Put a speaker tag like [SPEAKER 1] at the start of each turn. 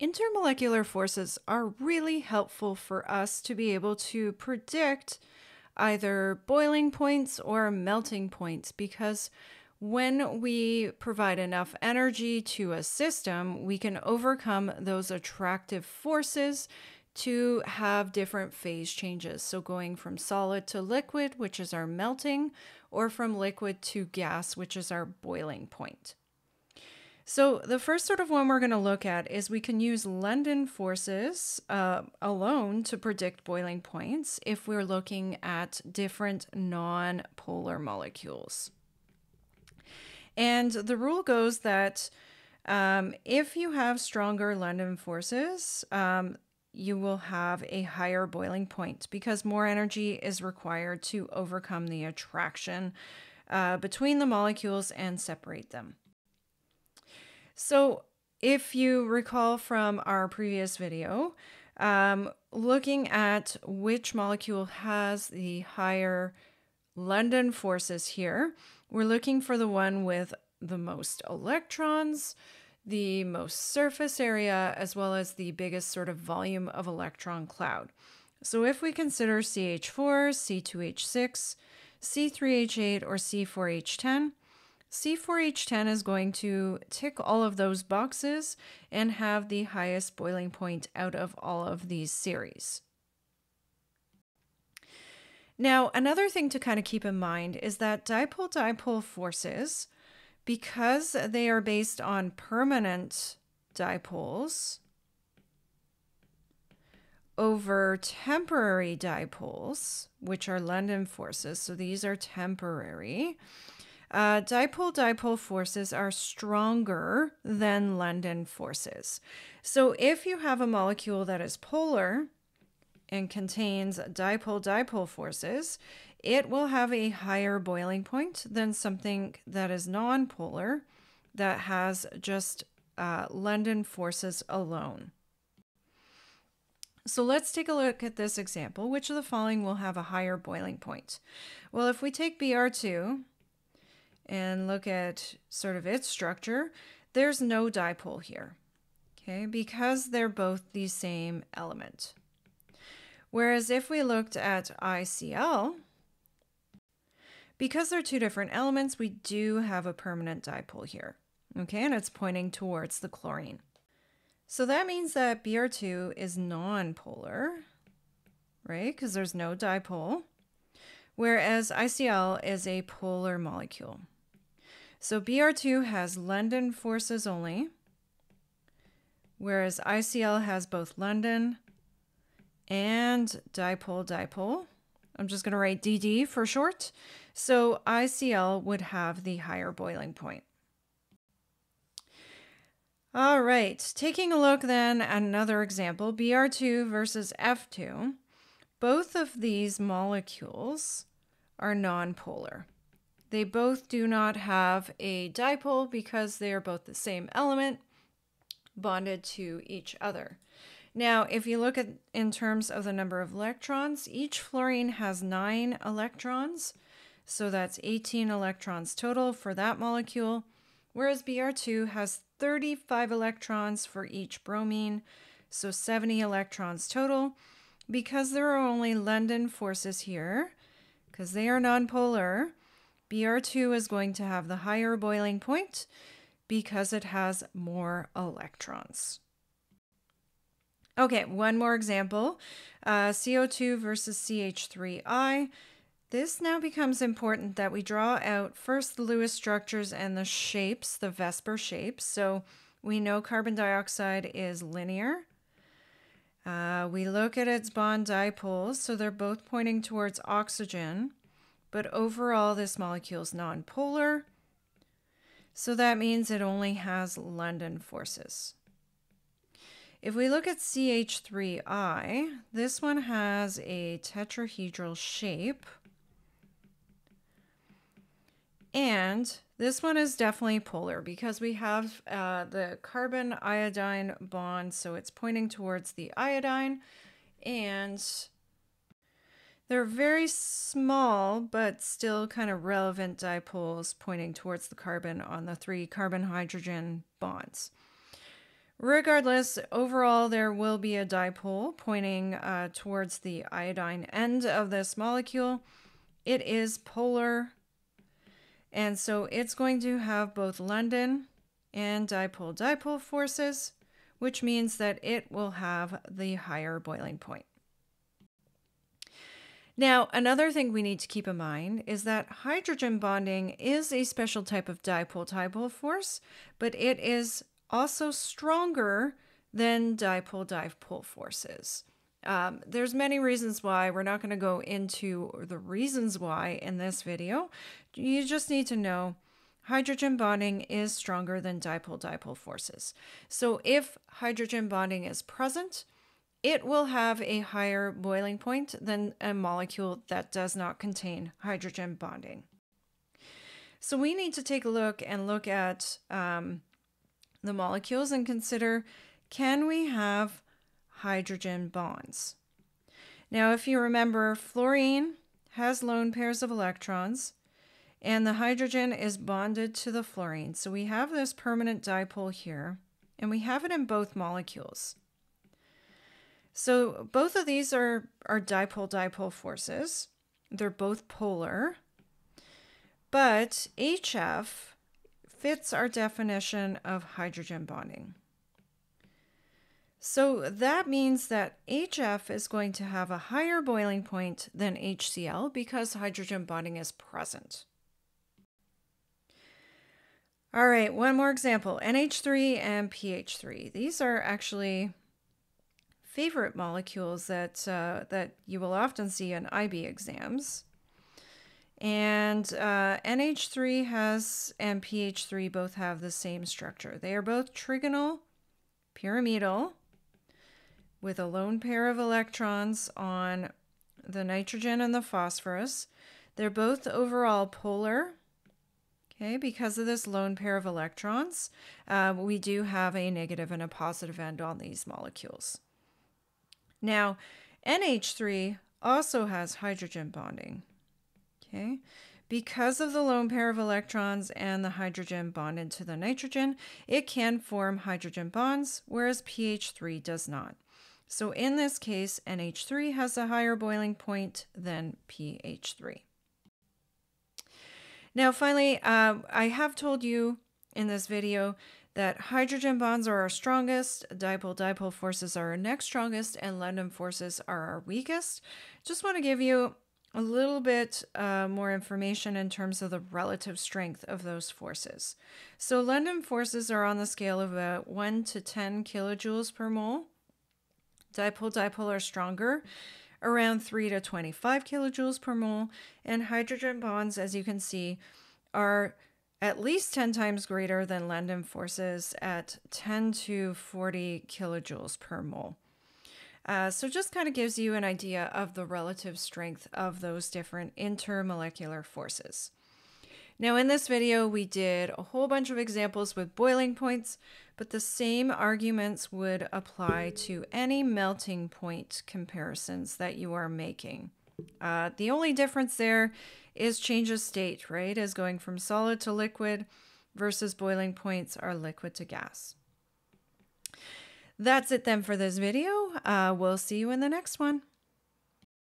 [SPEAKER 1] Intermolecular forces are really helpful for us to be able to predict either boiling points or melting points because when we provide enough energy to a system, we can overcome those attractive forces to have different phase changes. So, going from solid to liquid, which is our melting, or from liquid to gas, which is our boiling point. So, the first sort of one we're going to look at is we can use London forces uh, alone to predict boiling points if we're looking at different non polar molecules. And the rule goes that um, if you have stronger London forces, um, you will have a higher boiling point because more energy is required to overcome the attraction uh, between the molecules and separate them. So, if you recall from our previous video, um, looking at which molecule has the higher London forces here, we're looking for the one with the most electrons, the most surface area, as well as the biggest sort of volume of electron cloud. So if we consider CH4, C2H6, C3H8, or C4H10, C4H10 is going to tick all of those boxes and have the highest boiling point out of all of these series. Now, another thing to kind of keep in mind is that dipole dipole forces, because they are based on permanent dipoles over temporary dipoles, which are London forces, so these are temporary uh, dipole dipole forces are stronger than London forces. So if you have a molecule that is polar and contains dipole dipole forces, it will have a higher boiling point than something that is nonpolar that has just uh, London forces alone. So let's take a look at this example. Which of the following will have a higher boiling point? Well, if we take Br2, and look at sort of its structure, there's no dipole here, okay, because they're both the same element. Whereas if we looked at ICL, because they're two different elements, we do have a permanent dipole here, okay, and it's pointing towards the chlorine. So that means that Br2 is nonpolar, right, because there's no dipole, whereas ICL is a polar molecule. So BR2 has London forces only, whereas ICL has both London and dipole dipole. I'm just going to write DD for short. So ICL would have the higher boiling point. All right, taking a look then at another example, BR2 versus F2. Both of these molecules are nonpolar. They both do not have a dipole because they are both the same element bonded to each other. Now, if you look at in terms of the number of electrons, each fluorine has nine electrons. So that's 18 electrons total for that molecule, whereas Br2 has 35 electrons for each bromine, so 70 electrons total. Because there are only London forces here, because they are nonpolar, BR2 is going to have the higher boiling point because it has more electrons. Okay, one more example uh, CO2 versus CH3I. This now becomes important that we draw out first the Lewis structures and the shapes, the VSEPR shapes. So we know carbon dioxide is linear. Uh, we look at its bond dipoles, so they're both pointing towards oxygen but overall this molecule is nonpolar. So that means it only has London forces. If we look at CH3I, this one has a tetrahedral shape. And this one is definitely polar because we have uh, the carbon iodine bond, so it's pointing towards the iodine. And they're very small, but still kind of relevant dipoles pointing towards the carbon on the three carbon hydrogen bonds. Regardless, overall, there will be a dipole pointing uh, towards the iodine end of this molecule. It is polar, and so it's going to have both London and dipole-dipole forces, which means that it will have the higher boiling point. Now, another thing we need to keep in mind is that hydrogen bonding is a special type of dipole-dipole force, but it is also stronger than dipole-dipole forces. Um, there's many reasons why. We're not going to go into the reasons why in this video. You just need to know hydrogen bonding is stronger than dipole-dipole forces. So if hydrogen bonding is present, it will have a higher boiling point than a molecule that does not contain hydrogen bonding. So we need to take a look and look at um, the molecules and consider can we have hydrogen bonds? Now, if you remember, fluorine has lone pairs of electrons and the hydrogen is bonded to the fluorine. So we have this permanent dipole here and we have it in both molecules. So both of these are, are dipole-dipole forces. They're both polar. But HF fits our definition of hydrogen bonding. So that means that HF is going to have a higher boiling point than HCl because hydrogen bonding is present. All right, one more example, NH3 and PH3. These are actually favorite molecules that uh, that you will often see in IB exams. And uh, NH3 has and PH3 both have the same structure. They are both trigonal, pyramidal, with a lone pair of electrons on the nitrogen and the phosphorus. They're both overall polar. Okay, because of this lone pair of electrons, uh, we do have a negative and a positive end on these molecules. Now, NH3 also has hydrogen bonding. Okay, because of the lone pair of electrons and the hydrogen bonded to the nitrogen, it can form hydrogen bonds, whereas PH3 does not. So in this case, NH3 has a higher boiling point than PH3. Now, finally, uh, I have told you in this video that hydrogen bonds are our strongest, dipole-dipole forces are our next strongest, and London forces are our weakest. Just want to give you a little bit uh, more information in terms of the relative strength of those forces. So London forces are on the scale of about 1 to 10 kilojoules per mole. Dipole-dipole are stronger, around 3 to 25 kilojoules per mole. And hydrogen bonds, as you can see, are at least 10 times greater than London forces at 10 to 40 kilojoules per mole. Uh, so just kind of gives you an idea of the relative strength of those different intermolecular forces. Now in this video, we did a whole bunch of examples with boiling points, but the same arguments would apply to any melting point comparisons that you are making. Uh, the only difference there is change of state, right? Is going from solid to liquid versus boiling points are liquid to gas. That's it then for this video. Uh, we'll see you in the next one.